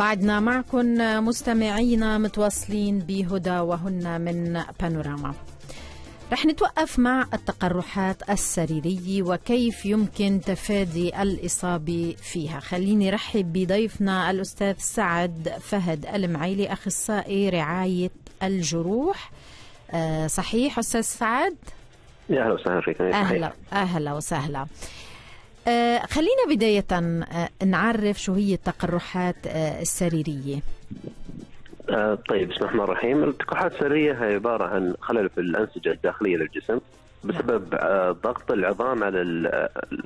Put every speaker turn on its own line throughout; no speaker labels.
بعدنا معكم مستمعينا متواصلين بهدى وهن من بانوراما. رح نتوقف مع التقرحات السريرية وكيف يمكن تفادي الإصابة فيها. خليني رحب بضيفنا الأستاذ سعد فهد المعيلي أخصائي رعاية الجروح. أه صحيح أستاذ سعد؟
يا أهلا وسهلا فيك.
أهلا أهلا وسهلا. خلينا بداية أه نعرف شو هي التقرحات أه السريرية.
آه طيب بسم الله الرحمن الرحيم. التقرحات السريرية هي عبارة عن خلل في الأنسجة الداخلية للجسم بسبب آه ضغط العظام على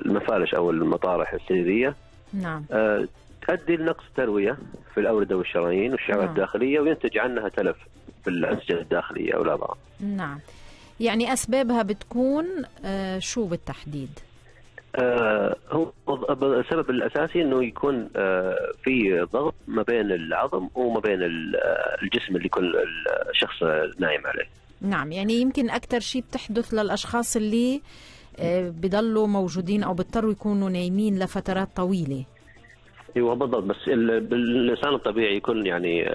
المفارش أو المطارح السريرية.
نعم.
آه تؤدي لنقص تروية في الأوردة والشرايين والشعب
نعم.
الداخلية وينتج عنها تلف في الأنسجة الداخلية أو العظام.
نعم. يعني أسبابها بتكون آه شو بالتحديد؟
آه هو السبب الأساسي إنه يكون آه في ضغط ما بين العظم وما بين الجسم اللي يكون الشخص نايم عليه.
نعم يعني يمكن أكثر شيء بتحدث للأشخاص اللي آه بضلوا موجودين أو بيضطروا يكونوا نايمين لفترات طويلة.
أيوه بالضبط بس الانسان الطبيعي يكون يعني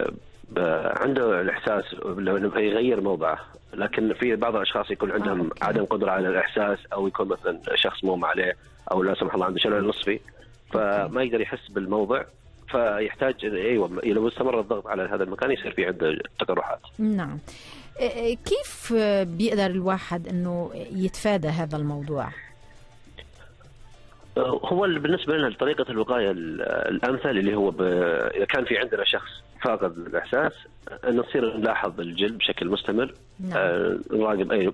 عنده الإحساس إنه يغير موضعه لكن في بعض الأشخاص يكون عندهم
آه،
عدم قدرة على الإحساس أو يكون مثلا شخص مغمى عليه أو لا سمح الله عنده شلل نصفي فما يقدر يحس بالموضع فيحتاج أيوه لو استمر الضغط على هذا المكان يصير في عنده تقرحات.
نعم. كيف بيقدر الواحد إنه يتفادى هذا الموضوع؟
هو بالنسبة لنا طريقة الوقاية الأمثل اللي هو ب... إذا كان في عندنا شخص فاقد الإحساس ان نصير نلاحظ الجلد بشكل مستمر
نعم.
نراقب اي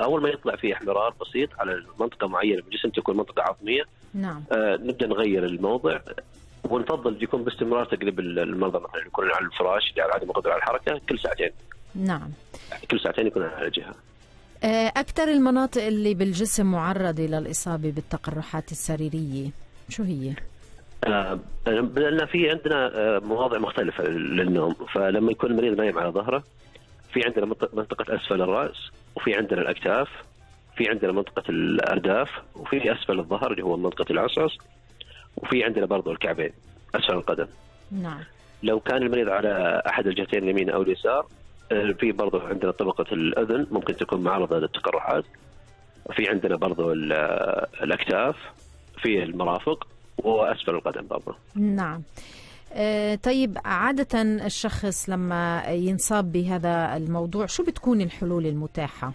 أول ما يطلع فيه احمرار بسيط على منطقة معينة في الجسم تكون منطقة عظمية
نعم.
آه نبدأ نغير الموضع ونفضل يكون باستمرار تقلب المرضى مثلا يكون على الفراش اللي على عدم القدره على الحركة كل ساعتين.
نعم.
كل ساعتين يكون على جهة.
أكثر المناطق اللي بالجسم معرضة للإصابة بالتقرحات السريرية شو هي؟
آه لأن في عندنا آه مواضع مختلفة للنوم فلما يكون المريض نايم على ظهره في عندنا منطقة أسفل الرأس وفي عندنا الأكتاف في عندنا منطقة الأرداف وفي أسفل الظهر اللي هو منطقة العصعص وفي عندنا برضو الكعبين أسفل القدم
نعم
لو كان المريض على أحد الجهتين اليمين أو اليسار في برضه عندنا طبقة الأذن ممكن تكون معرضة للتقرحات في عندنا برضه الأكتاف في المرافق وأسفل القدم برضه
نعم آه طيب عادة الشخص لما ينصاب بهذا الموضوع شو بتكون الحلول المتاحة؟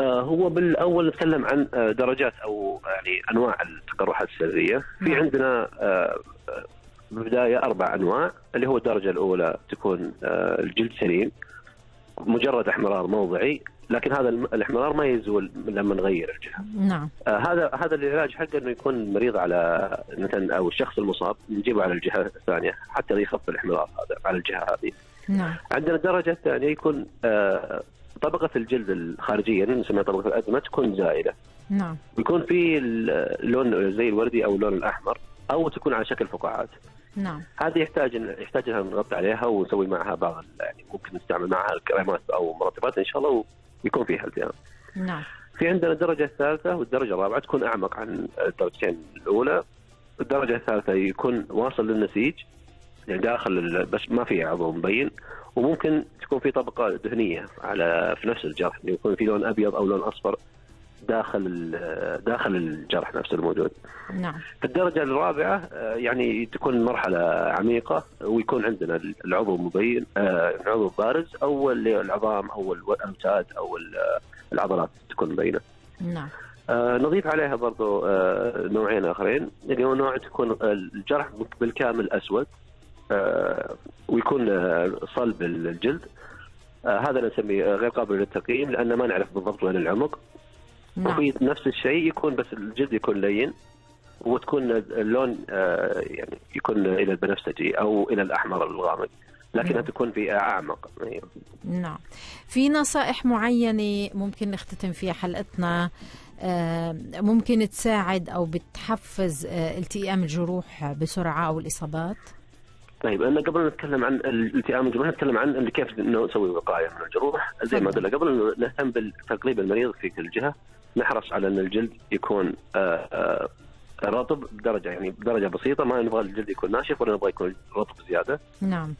آه هو بالأول نتكلم عن آه درجات أو يعني أنواع التقرحات السرية، في
نعم.
عندنا آه بالبداية أربع أنواع اللي هو الدرجة الأولى تكون آه الجلد سليم مجرد احمرار موضعي لكن هذا الاحمرار ما يزول لما نغير الجهة.
نعم.
آه هذا هذا العلاج حقه إنه يكون المريض على مثلا أو الشخص المصاب نجيبه على الجهة الثانية حتى يخف الاحمرار هذا على الجهة هذه.
نعم.
عندنا الدرجة الثانية يكون آه طبقة الجلد الخارجية نسميها طبقة الأزمة تكون زائده.
نعم.
ويكون في اللون زي الوردي أو اللون الأحمر أو تكون على شكل فقاعات.
نعم
هذه يحتاج يحتاج ان نغطي عليها ونسوي معها بعض يعني ممكن نستعمل معها كريمات أو مرطبات إن شاء الله ويكون فيها التئام.
نعم.
في عندنا الدرجة الثالثة والدرجة الرابعة تكون أعمق عن الدرجتين الأولى. الدرجة الثالثة يكون واصل للنسيج يعني داخل بس ما في عضو مبين وممكن تكون في طبقة دهنيه على في نفس الجرح يكون في لون أبيض أو لون أصفر داخل داخل الجرح نفسه الموجود.
نعم.
في الدرجة الرابعة يعني تكون مرحلة عميقة ويكون عندنا العضو مبين العضو بارز أو العظام أو الاوتاد أو العضلات تكون مبينة.
نعم.
نضيف عليها برضو نوعين آخرين اللي هو نوع تكون الجرح بالكامل أسود ويكون صلب الجلد هذا نسميه غير قابل للتقييم لأن ما نعرف بالضبط وين العمق. وفي نفس الشيء يكون بس الجلد يكون لين وتكون اللون آه يعني يكون إلى البنفسجي أو إلى الأحمر الغامق لكنها
نعم.
تكون في أعمق.
نعم. في نصائح معينة ممكن نختتم فيها حلقتنا؟ آه ممكن تساعد أو بتحفز آه التئام الجروح بسرعة أو الإصابات؟
طيب أنا قبل نتكلم عن الالتئام الجروح نتكلم عن اللي كيف نسوي وقاية من الجروح زي ما قلنا قبل نهتم بتقليب المريض في كل جهة نحرص على إن الجلد يكون آآ آآ رطب بدرجه يعني بدرجه بسيطة ما نبغى الجلد يكون ناشف ولا نبغى يكون رطب زيادة.
نعم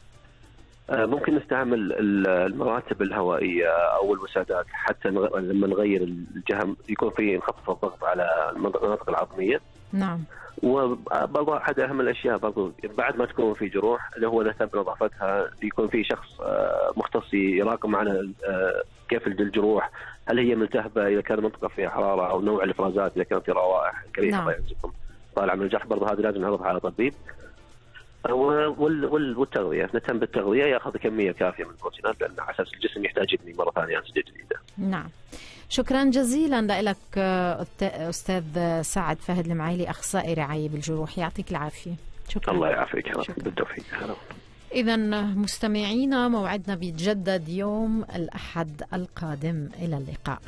آه، ممكن نستعمل ال- المراتب الهوائية أو الوسادات حتى لما نغير الجهم يكون في نخفف الضغط على المناطق العظمية.
نعم
وبرضه أحد أهم الأشياء برضه بعد ما تكون في جروح اللي هو نهتم بنظافتها يكون في شخص آه، مختص يراقب معنا آه، كيف الجروح هل هي ملتهبة إذا كان المنطقة فيها حرارة أو نوع الإفرازات إذا كان في روائح كريهه
نعم.
الله يعزكم طالع من الجرح برضه هذه لازم نعرضها على طبيب آه، وال- وال- والتغذية نهتم بالتغذية ياخذ كمية كافية من البروتينات لأن على أساس الجسم يحتاج يبني مرة ثانية أنسجة جديدة.
نعم شكرا جزيلا لك أستاذ سعد فهد المعيلي أخصائي رعاية بالجروح. يعطيك العافية. شكرا.
الله يعافيك. يا رب. بالتوفيق.
إذا مستمعينا موعدنا بيتجدد يوم الأحد القادم. إلى اللقاء.